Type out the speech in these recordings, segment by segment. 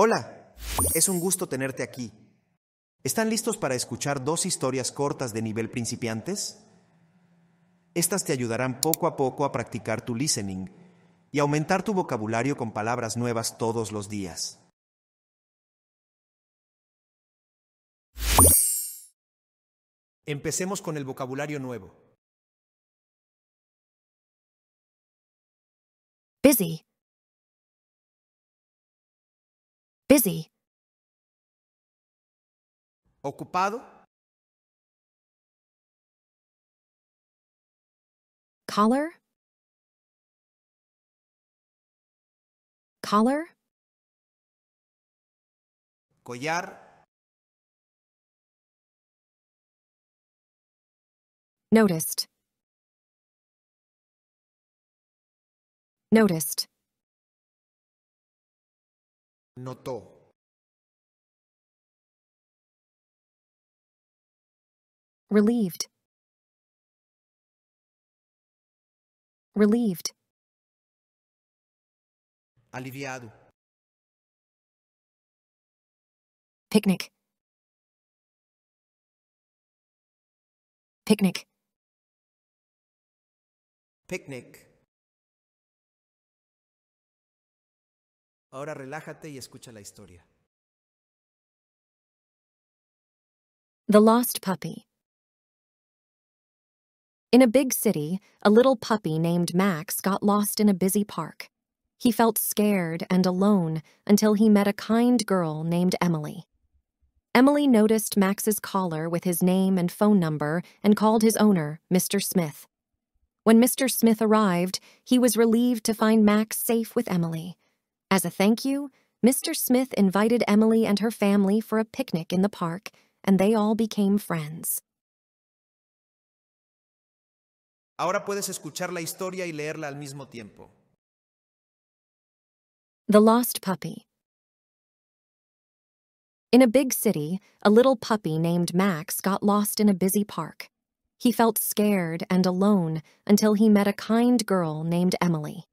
Hola, es un gusto tenerte aquí. ¿Están listos para escuchar dos historias cortas de nivel principiantes? Estas te ayudarán poco a poco a practicar tu listening y aumentar tu vocabulario con palabras nuevas todos los días. Empecemos con el vocabulario nuevo. Busy. Busy. Ocupado, Collar. Collar. collar, Noticed. Noticed. Notó, Relieved. Relieved. aliviado, Picnic. Picnic. picnic. Ahora relájate y escucha la historia. The Lost Puppy. In a big city, a little puppy named Max got lost in a busy park. He felt scared and alone until he met a kind girl named Emily. Emily noticed Max's collar with his name and phone number and called his owner, Mr. Smith. When Mr. Smith arrived, he was relieved to find Max safe with Emily. As a thank you, Mr. Smith invited Emily and her family for a picnic in the park, and they all became friends. Ahora puedes escuchar la historia y leerla al mismo tiempo. The Lost Puppy. In a big city, a little puppy named Max got lost in a busy park. He felt scared and alone until he met a kind girl named Emily.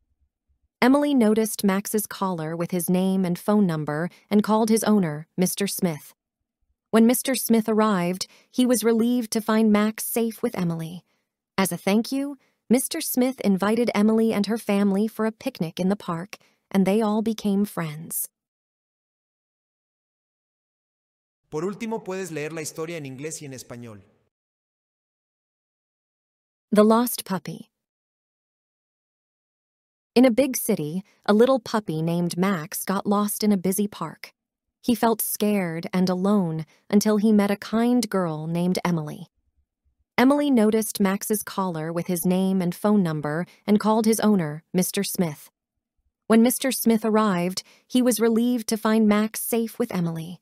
Emily noticed Max's collar with his name and phone number and called his owner, Mr. Smith. When Mr. Smith arrived, he was relieved to find Max safe with Emily. As a thank you, Mr. Smith invited Emily and her family for a picnic in the park, and they all became friends. Por último, puedes leer la historia en inglés y en español. The Lost Puppy. In a big city, a little puppy named Max got lost in a busy park. He felt scared and alone until he met a kind girl named Emily. Emily noticed Max's collar with his name and phone number and called his owner, Mr. Smith. When Mr. Smith arrived, he was relieved to find Max safe with Emily.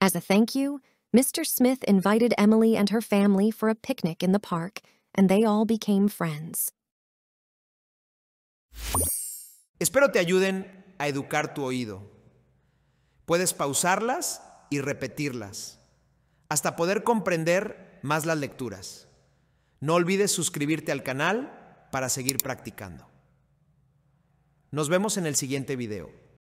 As a thank you, Mr. Smith invited Emily and her family for a picnic in the park, and they all became friends. Espero te ayuden a educar tu oído. Puedes pausarlas y repetirlas hasta poder comprender más las lecturas. No olvides suscribirte al canal para seguir practicando. Nos vemos en el siguiente video.